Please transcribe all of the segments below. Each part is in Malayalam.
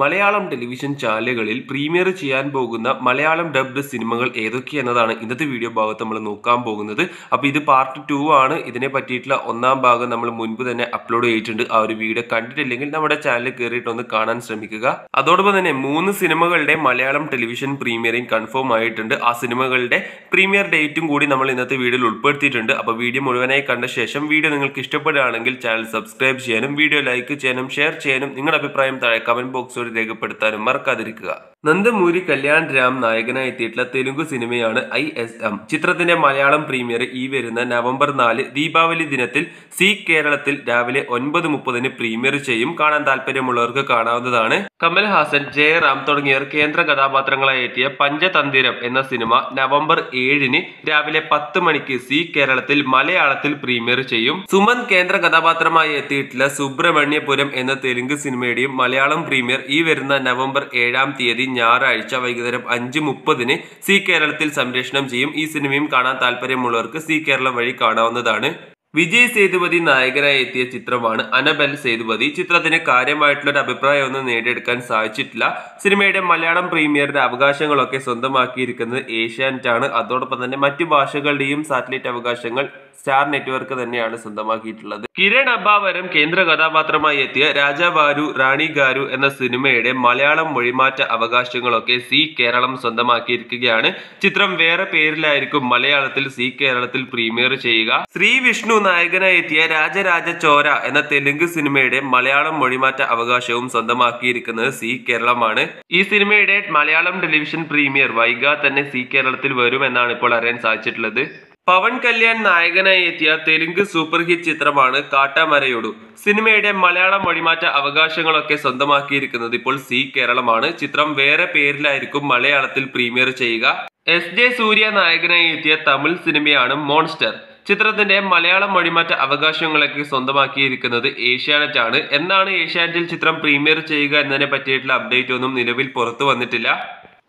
മലയാളം ടെലിവിഷൻ ചാനലുകളിൽ പ്രീമിയർ ചെയ്യാൻ പോകുന്ന മലയാളം ഡബ്ഡ് സിനിമകൾ ഏതൊക്കെയെന്നതാണ് ഇന്നത്തെ വീഡിയോ ഭാഗത്ത് നമ്മൾ നോക്കാൻ പോകുന്നത്. അപ്പോൾ ഇത് പാർട്ട് ടു ആണ്. ഇതിനെ പറ്റിയിട്ടുള്ള ഒന്നാം ഭാഗം നമ്മൾ മുൻപ് തന്നെ അപ്ലോഡ് ചെയ്തിട്ടുണ്ട്. ആ ഒരു വീഡിയോ കണ്ടിട്ടില്ലെങ്കിൽ നമ്മുടെ ചാനൽ കയറിയിട്ട് ഒന്ന് കാണാൻ ശ്രമിക്കുക. അതോടൊപ്പം തന്നെ മൂന്ന് സിനിമകളുടെ മലയാളം ടെലിവിഷൻ പ്രീമിയറിംഗ് കൺഫേം ആയിട്ടുണ്ട്. ആ സിനിമകളുടെ പ്രീമിയർ ഡേറ്റും കൂടി നമ്മൾ ഇന്നത്തെ വീഡിയോയിൽ ഉൾപ്പെടുത്തിയിട്ടുണ്ട്. അപ്പോൾ വീഡിയോ മുഴുവനായി കണ്ട ശേഷം വീഡിയോ നിങ്ങൾക്ക് ഇഷ്ടപ്പെടുകയാണെങ്കിൽ ചാനൽ സബ്സ്ക്രൈബ് ചെയ്യാനും വീഡിയോ ലൈക്ക് ചെയ്യാനും ഷെയർ ചെയ്യാനും നിങ്ങളുടെ അഭിപ്രായം താഴെ കമന്റ് ബോക്സിലൂടെ രേഖപ്പെടുത്താനും മറക്കാതിരിക്കുക. നന്ദമൂരി കല്യാൺ രാം നായകനായി എത്തിയിട്ടുള്ള തെലുങ്ക് സിനിമയാണ് ഐ എസ് എം. ചിത്രത്തിന്റെ മലയാളം പ്രീമിയർ ഈ വരുന്ന നവംബർ നാല് ദീപാവലി ദിനത്തിൽ സി കേരളത്തിൽ രാവിലെ ഒൻപത് മുപ്പതിന് പ്രീമിയർ ചെയ്യും. കാണാൻ താല്പര്യമുള്ളവർക്ക് കാണാവുന്നതാണ്. കമൽഹാസൻ ജയറാം തുടങ്ങിയവർ കേന്ദ്ര കഥാപാത്രങ്ങളായി എത്തിയ പഞ്ചതന്തിരം എന്ന സിനിമ നവംബർ ഏഴിന് രാവിലെ പത്ത് മണിക്ക് സി കേരളത്തിൽ മലയാളത്തിൽ പ്രീമിയർ ചെയ്യും. സുമന്ത് കേന്ദ്ര കഥാപാത്രമായി എത്തിയിട്ടുള്ള സുബ്രഹ്മണ്യപുരം എന്ന തെലുങ്ക് സിനിമയുടെയും മലയാളം പ്രീമിയർ ഈ വരുന്ന നവംബർ ഏഴാം തീയതി ഞായറാഴ്ച വൈകുന്നേരം അഞ്ച് മുപ്പതിന് സി കേരളത്തിൽ സംപ്രേഷണം ചെയ്യും. ഈ സിനിമയും കാണാൻ താല്പര്യമുള്ളവർക്ക് സി കേരളം വഴി കാണാവുന്നതാണ്. വിജയ് സേതുപതി നായകനായി എത്തിയ ചിത്രമാണ് അനബൽ സേതുപതി. ചിത്രത്തിന് കാര്യമായിട്ടുള്ള ഒരു അഭിപ്രായമൊന്നും നേടിയെടുക്കാൻ സാധിച്ചിട്ടില്ല. സിനിമയുടെ മലയാളം പ്രീമിയറിന്റെ അവകാശങ്ങളൊക്കെ സ്വന്തമാക്കിയിരിക്കുന്നത് ഏഷ്യാനെറ്റ് ആണ്. അതോടൊപ്പം തന്നെ മറ്റു ഭാഷകളുടെയും സാറ്റലൈറ്റ് അവകാശങ്ങൾ സ്റ്റാർ നെറ്റ്വർക്ക് തന്നെയാണ് സ്വന്തമാക്കിയിട്ടുള്ളത്. കിരൺ അബാവരം കേന്ദ്ര കഥാപാത്രമായി എത്തിയ രാജാവാരു റാണി ഗാരു എന്ന സിനിമയുടെ മലയാളം മൊഴിമാറ്റ അവകാശങ്ങളൊക്കെ സി കേരളം സ്വന്തമാക്കിയിരിക്കുകയാണ്. ചിത്രം വേറെ പേരിലായിരിക്കും മലയാളത്തിൽ സി കേരളത്തിൽ പ്രീമിയർ ചെയ്യുക. ശ്രീ വിഷ്ണു നായകനായി എത്തിയ രാജരാജ ചോര എന്ന തെലുങ്ക് സിനിമയുടെ മലയാളം മൊഴിമാറ്റ അവകാശവും സ്വന്തമാക്കിയിരിക്കുന്നത് സി കേരളമാണ്. ഈ സിനിമയുടെ മലയാളം ടെലിവിഷൻ പ്രീമിയർ വൈകാതെ തന്നെ സി കേരളത്തിൽ വരുമെന്നാണ് ഇപ്പോൾ അറിയാൻ സാധിച്ചിട്ടുള്ളത്. പവൻ കല്യാൺ നായകനായി എത്തിയ തെലുങ്ക് സൂപ്പർ ഹിറ്റ് ചിത്രമാണ് കാട്ടാമരയോടു. സിനിമയുടെ മലയാളം മൊഴിമാറ്റ അവകാശങ്ങളൊക്കെ സ്വന്തമാക്കിയിരിക്കുന്നത് ഇപ്പോൾ സി കേരളമാണ്. ചിത്രം വേറെ പേരിലായിരിക്കും മലയാളത്തിൽ പ്രീമിയർ ചെയ്യുക. എസ് ജെ സൂര്യ നായകനായി എത്തിയ തമിഴ് സിനിമയാണ് മോൺസ്റ്റർ. ചിത്രത്തിന്റെ മലയാളം മൊഴിമാറ്റ അവകാശങ്ങളൊക്കെ സ്വന്തമാക്കിയിരിക്കുന്നത് ഏഷ്യാനെറ്റ് ആണ് എന്നാണ് ഏഷ്യാനെറ്റിൽ ചിത്രം പ്രീമിയർ ചെയ്യുക എന്നതിനെ പറ്റിയിട്ടുള്ള അപ്ഡേറ്റ് ഒന്നും നിലവിൽ പുറത്തു വന്നിട്ടില്ല.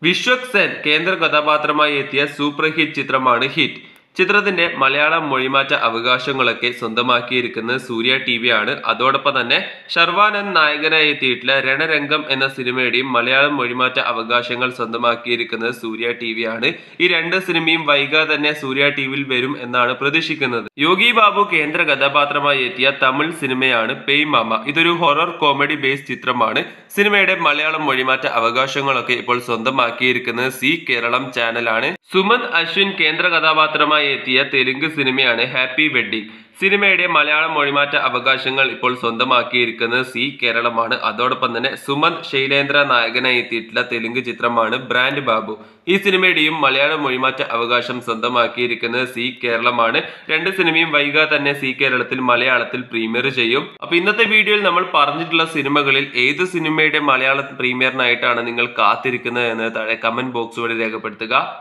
വിശ്വക് സെൻ കേന്ദ്ര കഥാപാത്രമായി എത്തിയ സൂപ്പർ ഹിറ്റ് ചിത്രമാണ് ഹിറ്റ്. ചിത്രത്തിന്റെ മലയാളം മൊഴിമാറ്റ അവകാശങ്ങളൊക്കെ സ്വന്തമാക്കിയിരിക്കുന്നത് സൂര്യ ടി വി ആണ് അതോടൊപ്പം തന്നെ ഷർവാനന്ദ് നായകനായി എത്തിയിട്ടുള്ള രണരംഗം എന്ന സിനിമയുടെയും മലയാളം മൊഴിമാറ്റ അവകാശങ്ങൾ സ്വന്തമാക്കിയിരിക്കുന്നത് സൂര്യ ടി വി ആണ് ഈ രണ്ട് സിനിമയും വൈകാതെ തന്നെ സൂര്യ ടി വിയിൽ വരും എന്നാണ് പ്രതീക്ഷിക്കുന്നത്. യോഗി ബാബു കേന്ദ്ര കഥാപാത്രമായി എത്തിയ തമിഴ് സിനിമയാണ് പെയ് മാമ. ഇതൊരു ഹൊറർ കോമഡി ബേസ് ചിത്രമാണ്. സിനിമയുടെ മലയാളം മൊഴിമാറ്റ അവകാശങ്ങളൊക്കെ ഇപ്പോൾ സ്വന്തമാക്കിയിരിക്കുന്നത് സി കേരളം ചാനലാണ്. സുമന്ത് അശ്വിൻ കേന്ദ്ര കഥാപാത്രമായി എത്തിയ തെലുങ്ക് സിനിമയാണ് ഹാപ്പി വെഡ്ഡിംഗ് സിനിമയുടെ മലയാളം മൊഴിമാറ്റ അവകാശങ്ങൾ ഇപ്പോൾ സ്വന്തമാക്കിയിരിക്കുന്നത് സി കേരളമാണ്. അതോടൊപ്പം തന്നെ സുമന്ത് ശൈലേന്ദ്ര നായകനായി എത്തിയിട്ടുള്ള തെലുങ്ക് ചിത്രമാണ് ബ്രാൻഡ് ബാബു. ഈ സിനിമയുടെയും മലയാളം മൊഴിമാറ്റ അവകാശം സ്വന്തമാക്കിയിരിക്കുന്നത് സി കേരളമാണ്. രണ്ട് സിനിമയും വൈകാതെ തന്നെ സി കേരളത്തിൽ മലയാളത്തിൽ പ്രീമിയർ ചെയ്യും. അപ്പൊ ഇന്നത്തെ വീഡിയോയിൽ നമ്മൾ പറഞ്ഞിട്ടുള്ള സിനിമകളിൽ ഏത് സിനിമയുടെ മലയാള പ്രീമിയറിനായിട്ടാണ് നിങ്ങൾ കാത്തിരിക്കുന്നത് എന്ന് താഴെ കമന്റ് ബോക്സ് വഴി രേഖപ്പെടുത്തുക.